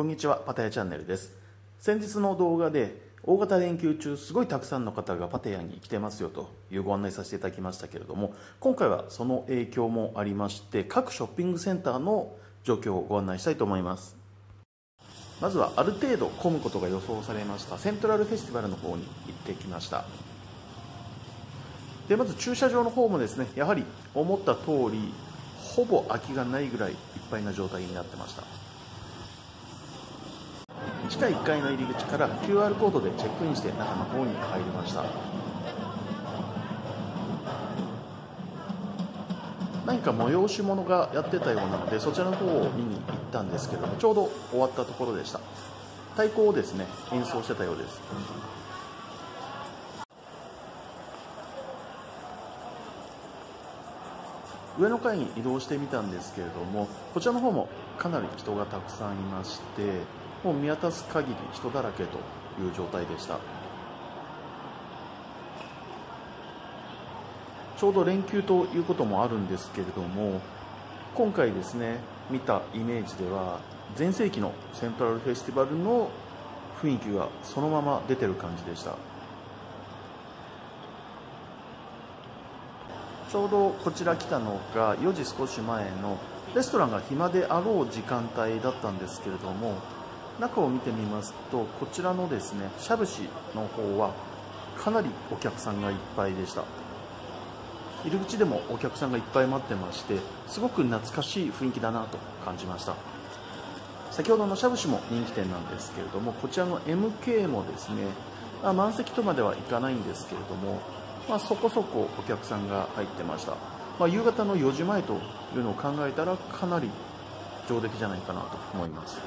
こんにちはパタヤチャンネルです。先日の動画で大型連休中すごいたくさんの方がパタヤに来てますよというご案内させていただきましたけれども今回はその影響もありまして各ショッピングセンターの状況をご案内したいと思います。まずはある程度混むことが予想されましたセントラルフェスティバルの方に行ってきました。でまず駐車場の方もですねやはり思った通りほぼ空きがないぐらいいっぱいな状態になってました。地下1階の入り口から QR コードでチェックインして中の方に入りました。何か催し物がやってたようなのでそちらの方を見に行ったんですけどもちょうど終わったところでした。太鼓をですね演奏してたようです。上の階に移動してみたんですけれどもこちらの方もかなり人がたくさんいましてもう見渡す限り人だらけという状態でした。ちょうど連休ということもあるんですけれども今回ですね見たイメージでは全盛期のセントラルフェスティバルの雰囲気がそのまま出てる感じでした。ちょうどこちら来たのが4時少し前のレストランが暇であろう時間帯だったんですけれども中を見てみますとこちらのですねしゃぶしの方はかなりお客さんがいっぱいでした。入り口でもお客さんがいっぱい待ってましてすごく懐かしい雰囲気だなと感じました。先ほどのしゃぶしも人気店なんですけれどもこちらの MK もですね、まあ、満席とまではいかないんですけれども、まあ、そこそこお客さんが入ってました、まあ、夕方の4時前というのを考えたらかなり上出来じゃないかなと思います。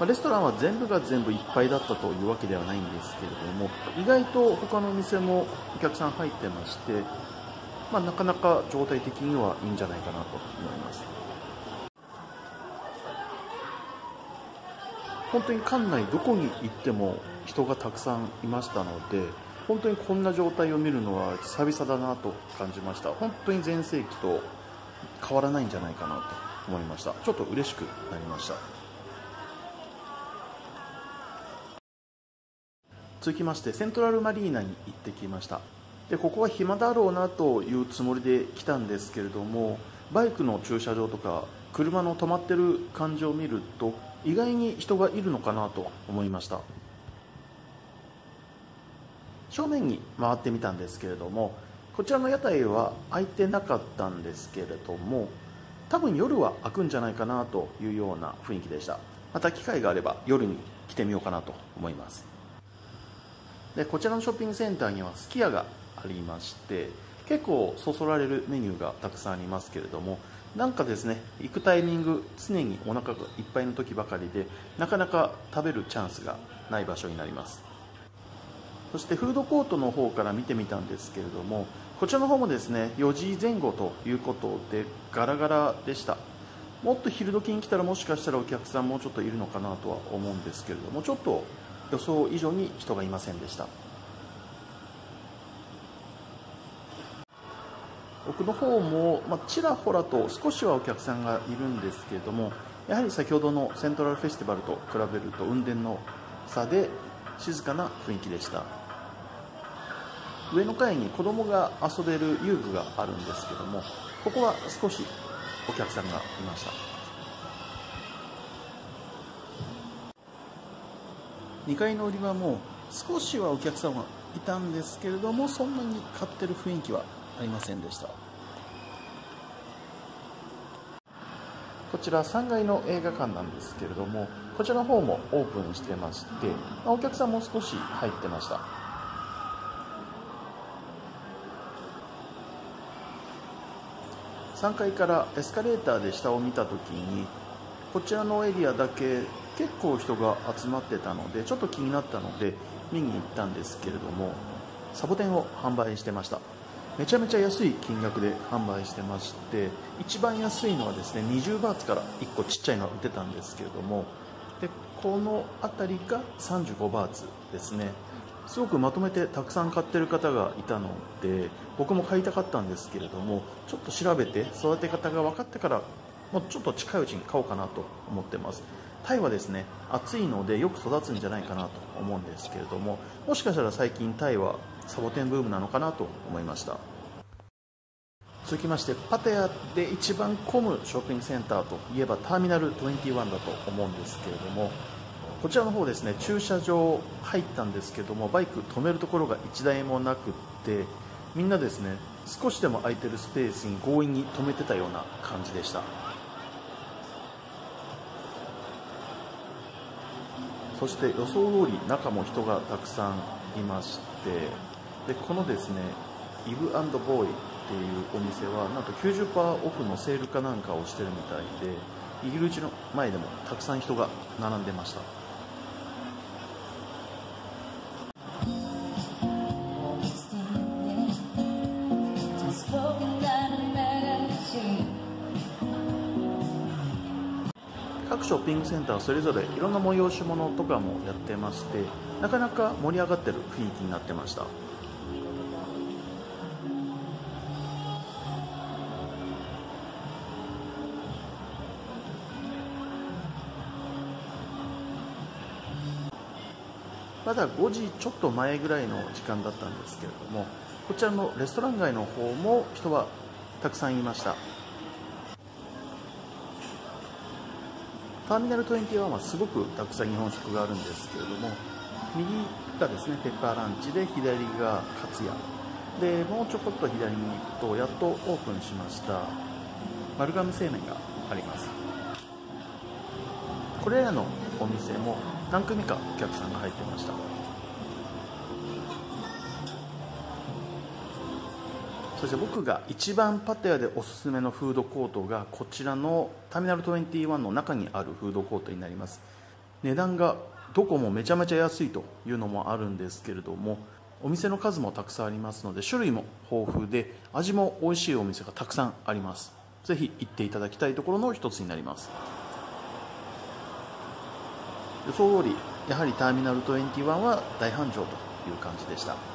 レストランは全部が全部いっぱいだったというわけではないんですけれども意外と他のお店もお客さん入ってまして、まあ、なかなか状態的にはいいんじゃないかなと思います。本当に館内どこに行っても人がたくさんいましたので本当にこんな状態を見るのは久々だなと感じました。本当に全盛期と変わらないんじゃないかなと思いました。ちょっと嬉しくなりました。続きましてセントラルマリーナに行ってきました。でここは暇だろうなというつもりで来たんですけれどもバイクの駐車場とか車の止まってる感じを見ると意外に人がいるのかなと思いました。正面に回ってみたんですけれどもこちらの屋台は開いてなかったんですけれども多分夜は開くんじゃないかなというような雰囲気でした。また機会があれば夜に来てみようかなと思います。でこちらのショッピングセンターにはすき家がありまして結構そそられるメニューがたくさんありますけれどもなんかですね行くタイミング常にお腹がいっぱいの時ばかりでなかなか食べるチャンスがない場所になります。そしてフードコートの方から見てみたんですけれどもこちらの方もですね4時前後ということでガラガラでした。もっと昼時に来たらもしかしたらお客さんもうちょっといるのかなとは思うんですけれどもちょっと予想以上に人がいませんでした。奥の方も、まあ、ちらほらと少しはお客さんがいるんですけれどもやはり先ほどのセントラルフェスティバルと比べると運転の差で静かな雰囲気でした。上の階に子供が遊べる遊具があるんですけどもここは少しお客さんがいました。2階の売り場も少しはお客さんはいたんですけれどもそんなに買ってる雰囲気はありませんでした。こちら3階の映画館なんですけれどもこちらの方もオープンしてましてお客さんも少し入ってました。3階からエスカレーターで下を見た時にこちらのエリアだけ結構人が集まってたのでちょっと気になったので見に行ったんですけれどもサボテンを販売してました。めちゃめちゃ安い金額で販売してまして一番安いのはですね20バーツから1個ちっちゃいのが売ってたんですけれどもでこの辺りが35バーツですね。すごくまとめてたくさん買ってる方がいたので僕も買いたかったんですけれどもちょっと調べて育て方が分かってからもうちょっと近いうちに買おうかなと思ってます。タイはですね暑いのでよく育つんじゃないかなと思うんですけれどももしかしたら最近タイはサボテンブームなのかなと思いました。続きましてパタヤで一番混むショッピングセンターといえばターミナル21だと思うんですけれどもこちらの方ですね駐車場入ったんですけどもバイク止めるところが1台もなくってみんなですね少しでも空いてるスペースに強引に止めてたような感じでした。そして予想通り中も人がたくさんいましてでこのですねイブボーイっていうお店はなんと90%オフのセールかなんかをしてるみたいで入り口の前でもたくさん人が並んでました。各ショッピングセンターそれぞれいろんな催し物とかもやってましてなかなか盛り上がってる雰囲気になってました。まだ5時ちょっと前ぐらいの時間だったんですけれどもこちらのレストラン街の方も人はたくさんいました。ターミナル21はすごくたくさん日本食があるんですけれども右がですねペッパーランチで左がカツヤでもうちょこっと左に行くとやっとオープンしました丸亀製麺があります。これらのお店も何組かお客さんが入ってました。そして僕が一番パテアでおすすめのフードコートがこちらのターミナル21の中にあるフードコートになります。値段がどこもめちゃめちゃ安いというのもあるんですけれどもお店の数もたくさんありますので種類も豊富で味も美味しいお店がたくさんあります。ぜひ行っていただきたいところの一つになります。予想通りやはりターミナル21は大繁盛という感じでした。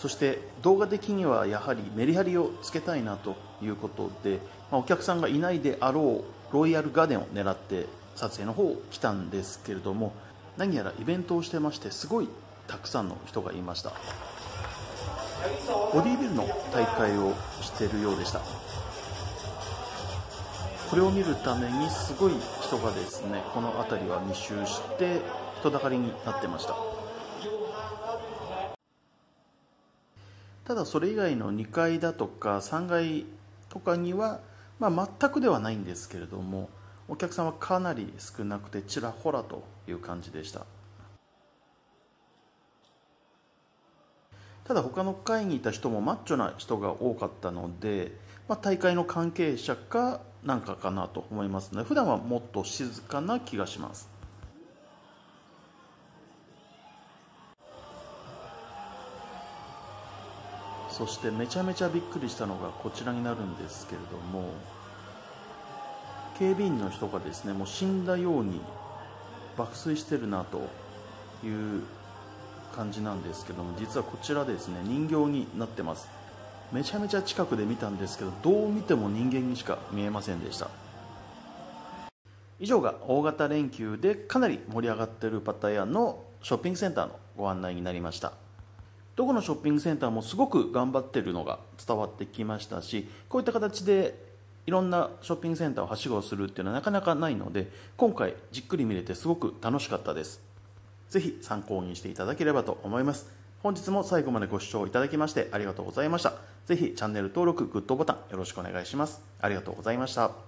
そして動画的にはやはりメリハリをつけたいなということで、まあ、お客さんがいないであろうロイヤルガーデンを狙って撮影の方来たんですけれども何やらイベントをしてましてすごいたくさんの人がいました。ボディービルの大会をしているようでした。これを見るためにすごい人がですねこの辺りは密集して人だかりになってました。ただそれ以外の2階だとか3階とかには、まあ、全くではないんですけれどもお客さんはかなり少なくてちらほらという感じでした。ただ他の階にいた人もマッチョな人が多かったので、まあ、大会の関係者かなんかかなと思いますので普段はもっと静かな気がします。そしてめちゃめちゃびっくりしたのがこちらになるんですけれども警備員の人がですねもう死んだように爆睡してるなという感じなんですけども実はこちらですね人形になってます。めちゃめちゃ近くで見たんですけどどう見ても人間にしか見えませんでした。以上が大型連休でかなり盛り上がってるパタヤのショッピングセンターのご案内になりました。どこのショッピングセンターもすごく頑張っているのが伝わってきましたしこういった形でいろんなショッピングセンターをはしごをするっていうのはなかなかないので今回じっくり見れてすごく楽しかったです。ぜひ参考にしていただければと思います。本日も最後までご視聴いただきましてありがとうございました。ぜひチャンネル登録グッドボタンよろしくお願いします。ありがとうございました。